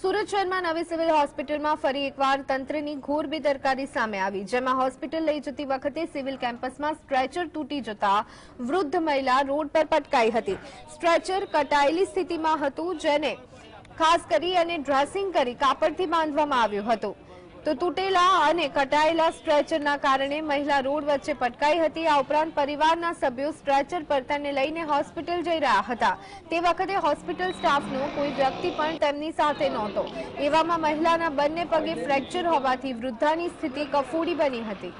સુરત શહેરમાં નવી સિવિલ હોસ્પિટલમાં ફરી એકવાર તંત્રની ઘોર બેદરકારી સામે આવી, જેમાં હોસ્પિટલ લઈ જતી વખતે સિવિલ કેમ્પસમાં સ્ટ્રેચર તૂટી જતા વૃદ્ધ મહિલા રોડ પર પટકાઈ હતી. સ્ટ્રેચર કટાયેલી સ્થિતિમાં હતું, જેને ખાસ કરી અને ડ્રેસિંગ કરી કાપડથી બાંધવામાં આવ્યું હતું. તો તૂટેલા અને કટાયેલા સ્ટ્રેચરના કારણે મહિલા રોડ વચ્ચે પટકાઈ હતી. આ ઉપરાંત પરિવારના સભ્યો સ્ટ્રેચર પર તેને લઈને હોસ્પિટલ જઈ રહ્યા હતા. તે વખતે હોસ્પિટલ સ્ટાફનો કોઈ વ્યક્તિ પણ તેમની સાથે નહોતો. એવામાં મહિલાના બંને પગે ફ્રેક્ચર હોવાથી વૃદ્ધાની સ્થિતિ કફોડી બની હતી.